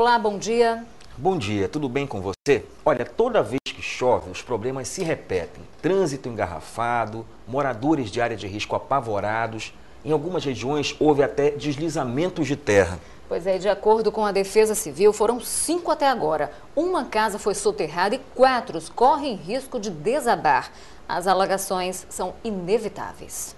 Olá, bom dia. Bom dia, tudo bem com você? Olha, toda vez que chove, os problemas se repetem. Trânsito engarrafado, moradores de área de risco apavorados. Em algumas regiões houve até deslizamentos de terra. Pois é, de acordo com a Defesa Civil, foram cinco até agora. Uma casa foi soterrada e quatro correm risco de desabar. As alagações são inevitáveis.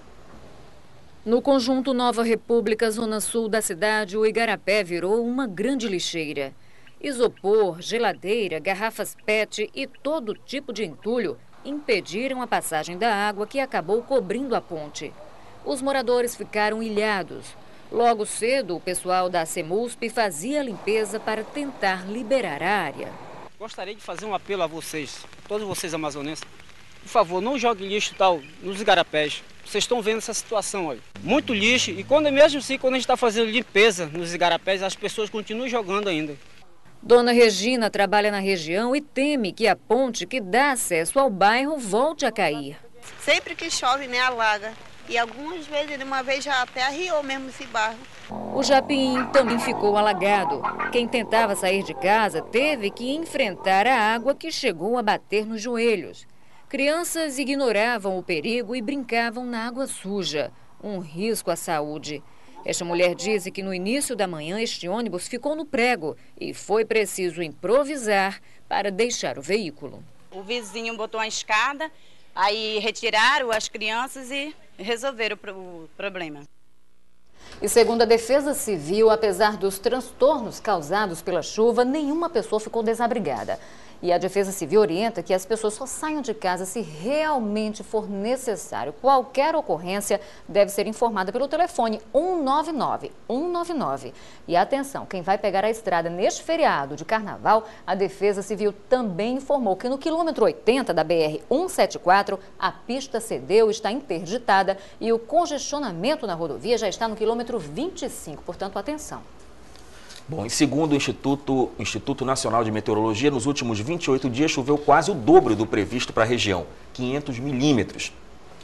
No conjunto Nova República, zona sul da cidade, o Igarapé virou uma grande lixeira. Isopor, geladeira, garrafas PET e todo tipo de entulho impediram a passagem da água que acabou cobrindo a ponte. Os moradores ficaram ilhados. Logo cedo, o pessoal da CEMUSP fazia a limpeza para tentar liberar a área. Gostaria de fazer um apelo a vocês, todos vocês amazonenses. Por favor, não jogue lixo tal nos igarapés. Vocês estão vendo essa situação, olha. Muito lixo e quando mesmo assim, quando a gente está fazendo limpeza nos igarapés, as pessoas continuam jogando ainda. Dona Regina trabalha na região e teme que a ponte que dá acesso ao bairro volte a cair. Sempre que chove, né, alaga. E algumas vezes, uma vez já até arriou mesmo esse barro. O Japim também ficou alagado. Quem tentava sair de casa teve que enfrentar a água que chegou a bater nos joelhos. Crianças ignoravam o perigo e brincavam na água suja, um risco à saúde. Esta mulher disse que no início da manhã este ônibus ficou no prego e foi preciso improvisar para deixar o veículo. O vizinho botou uma escada, aí retiraram as crianças e resolveram o problema. E segundo a Defesa Civil, apesar dos transtornos causados pela chuva, nenhuma pessoa ficou desabrigada. E a Defesa Civil orienta que as pessoas só saiam de casa se realmente for necessário. Qualquer ocorrência deve ser informada pelo telefone 199 199. E atenção, quem vai pegar a estrada neste feriado de carnaval, a Defesa Civil também informou que no quilômetro 80 da BR 174 a pista cedeu, está interditada e o congestionamento na rodovia já está no quilômetro 25. Portanto, atenção. Bom, e segundo o Instituto, Instituto Nacional de Meteorologia, nos últimos 28 dias choveu quase o dobro do previsto para a região, 500 milímetros.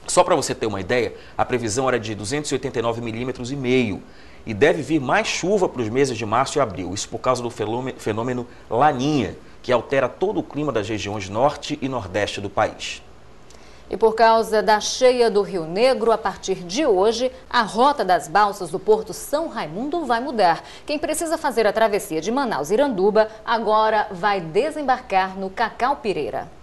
Só para você ter uma ideia, a previsão era de 289 milímetros e meio. E deve vir mais chuva para os meses de março e abril. Isso por causa do fenômeno Laninha, que altera todo o clima das regiões norte e nordeste do país. E por causa da cheia do Rio Negro, a partir de hoje, a rota das balsas do Porto São Raimundo vai mudar. Quem precisa fazer a travessia de Manaus-Iranduba agora vai desembarcar no Cacau Pireira.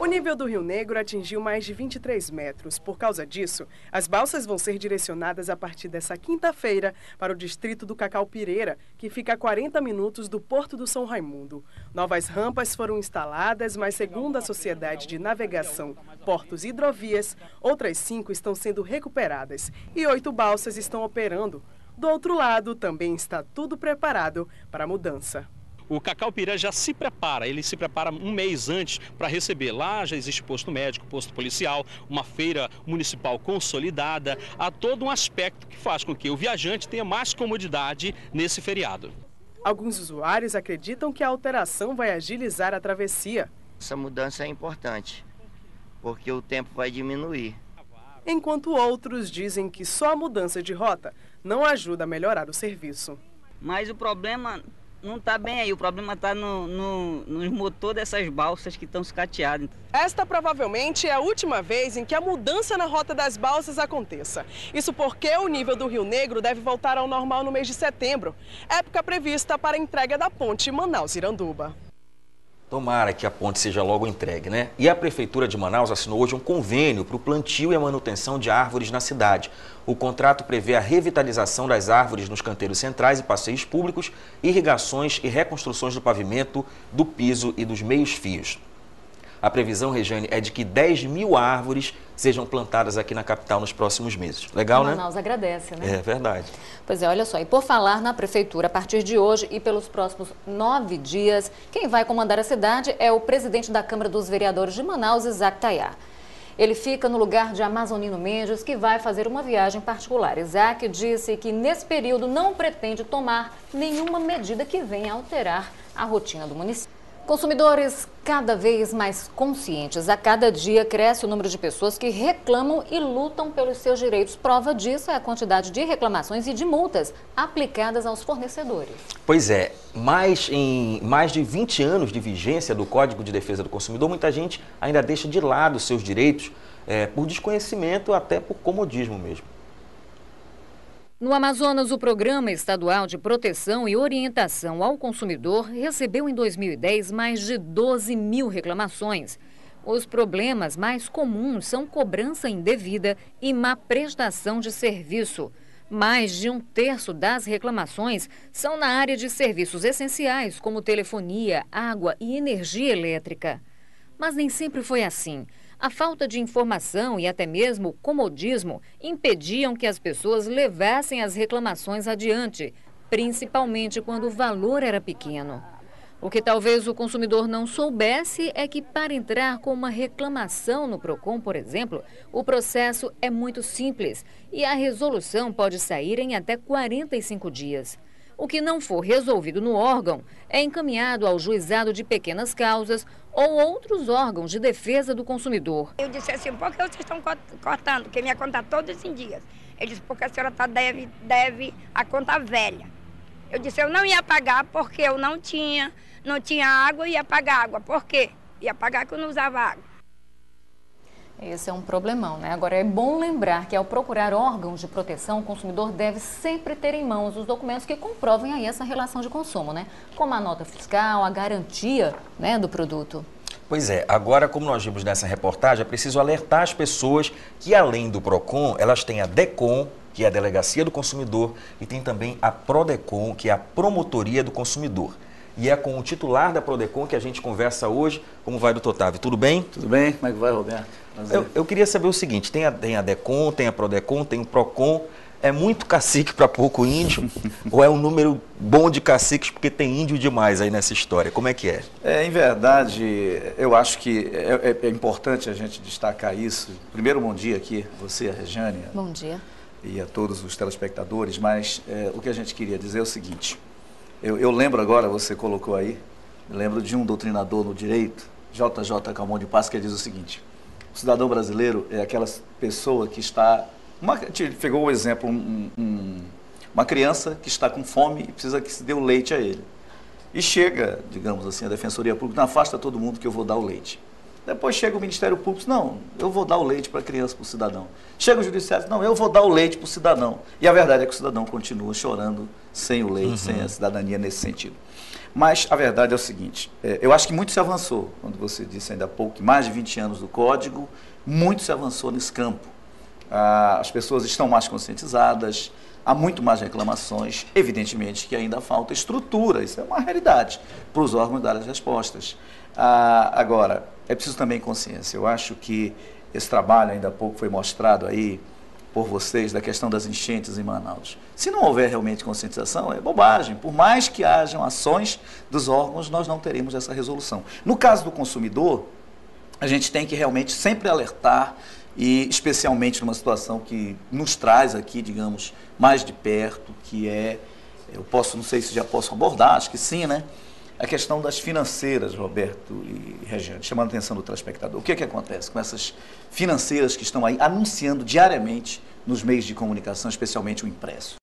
O nível do Rio Negro atingiu mais de 23 metros. Por causa disso, as balsas vão ser direcionadas a partir dessa quinta-feira para o distrito do Cacau Pireira, que fica a 40 minutos do Porto do São Raimundo. Novas rampas foram instaladas, mas segundo a Sociedade de Navegação, Portos e Hidrovias, outras cinco estão sendo recuperadas e oito balsas estão operando. Do outro lado, também está tudo preparado para a mudança o Cacau Pirã já se prepara, ele se prepara um mês antes para receber. Lá já existe posto médico, posto policial, uma feira municipal consolidada, há todo um aspecto que faz com que o viajante tenha mais comodidade nesse feriado. Alguns usuários acreditam que a alteração vai agilizar a travessia. Essa mudança é importante, porque o tempo vai diminuir. Enquanto outros dizem que só a mudança de rota não ajuda a melhorar o serviço. Mas o problema não está bem aí. O problema está no, no, no motor dessas balsas que estão escateadas. Esta provavelmente é a última vez em que a mudança na rota das balsas aconteça. Isso porque o nível do Rio Negro deve voltar ao normal no mês de setembro, época prevista para a entrega da ponte Manaus-Iranduba. Tomara que a ponte seja logo entregue, né? E a Prefeitura de Manaus assinou hoje um convênio para o plantio e a manutenção de árvores na cidade. O contrato prevê a revitalização das árvores nos canteiros centrais e passeios públicos, irrigações e reconstruções do pavimento, do piso e dos meios-fios. A previsão, Regiane, é de que 10 mil árvores sejam plantadas aqui na capital nos próximos meses. Legal, Manaus né? Manaus agradece, né? É verdade. Pois é, olha só, e por falar na prefeitura, a partir de hoje e pelos próximos nove dias, quem vai comandar a cidade é o presidente da Câmara dos Vereadores de Manaus, Isaac Tayar. Ele fica no lugar de Amazonino Mendes, que vai fazer uma viagem particular. Isaac disse que nesse período não pretende tomar nenhuma medida que venha alterar a rotina do município. Consumidores cada vez mais conscientes. A cada dia cresce o número de pessoas que reclamam e lutam pelos seus direitos. Prova disso é a quantidade de reclamações e de multas aplicadas aos fornecedores. Pois é, mais em mais de 20 anos de vigência do Código de Defesa do Consumidor, muita gente ainda deixa de lado seus direitos é, por desconhecimento, até por comodismo mesmo. No Amazonas, o Programa Estadual de Proteção e Orientação ao Consumidor recebeu em 2010 mais de 12 mil reclamações. Os problemas mais comuns são cobrança indevida e má prestação de serviço. Mais de um terço das reclamações são na área de serviços essenciais, como telefonia, água e energia elétrica. Mas nem sempre foi assim. A falta de informação e até mesmo o comodismo impediam que as pessoas levassem as reclamações adiante, principalmente quando o valor era pequeno. O que talvez o consumidor não soubesse é que, para entrar com uma reclamação no PROCON, por exemplo, o processo é muito simples e a resolução pode sair em até 45 dias. O que não for resolvido no órgão é encaminhado ao juizado de pequenas causas ou outros órgãos de defesa do consumidor. Eu disse assim, por que vocês estão cortando? Porque minha conta tá todos em dias. Ele disse, porque a senhora tá deve, deve a conta velha. Eu disse, eu não ia pagar porque eu não tinha, não tinha água e ia pagar água. Por quê? Ia pagar que eu não usava água. Esse é um problemão, né? Agora é bom lembrar que ao procurar órgãos de proteção, o consumidor deve sempre ter em mãos os documentos que comprovem aí essa relação de consumo, né? Como a nota fiscal, a garantia né, do produto. Pois é, agora como nós vimos nessa reportagem, é preciso alertar as pessoas que além do PROCON, elas têm a DECOM, que é a Delegacia do Consumidor, e tem também a PRODECOM, que é a Promotoria do Consumidor. E é com o titular da Prodecon que a gente conversa hoje. Como vai, doutor Otávio? Tudo bem? Tudo bem. Como é que vai, Roberto? Eu, eu, queria saber o seguinte: tem a, tem a DECOM, tem a Prodecon, tem o PROCON. É muito cacique para pouco índio? ou é um número bom de caciques porque tem índio demais aí nessa história? Como é que é? É, em verdade, eu acho que é, é, é importante a gente destacar isso. Primeiro, bom dia aqui, você, a Rejane. Bom dia. E a todos os telespectadores, mas é, o que a gente queria dizer é o seguinte: eu, eu lembro agora, você colocou aí, lembro de um doutrinador no direito, JJ Calmon de Paz, que diz o seguinte: o cidadão brasileiro é aquela pessoa que está. Uma, pegou o exemplo, um, um, uma criança que está com fome e precisa que se dê o leite a ele. E chega, digamos assim, a Defensoria Pública, não afasta todo mundo que eu vou dar o leite. Depois chega o Ministério Público, não, eu vou dar o leite para a criança, para o cidadão. Chega o Judiciário, não, eu vou dar o leite para o cidadão. E a verdade é que o cidadão continua chorando sem o leite, uhum. sem a cidadania nesse sentido. Mas a verdade é o seguinte, é, eu acho que muito se avançou, quando você disse ainda há pouco, que mais de 20 anos do Código, muito se avançou nesse campo. Ah, as pessoas estão mais conscientizadas, há muito mais reclamações, evidentemente que ainda falta estrutura, isso é uma realidade, para os órgãos dar as respostas. Ah, agora, é preciso também consciência. Eu acho que esse trabalho, ainda há pouco, foi mostrado aí por vocês da questão das enchentes em Manaus. Se não houver realmente conscientização, é bobagem. Por mais que hajam ações dos órgãos, nós não teremos essa resolução. No caso do consumidor, a gente tem que realmente sempre alertar e especialmente numa situação que nos traz aqui, digamos, mais de perto, que é, eu posso, não sei se já posso abordar, acho que sim, né? A questão das financeiras, Roberto e Regiane, chamando a atenção do telespectador. O que, é que acontece com essas financeiras que estão aí anunciando diariamente nos meios de comunicação, especialmente o impresso?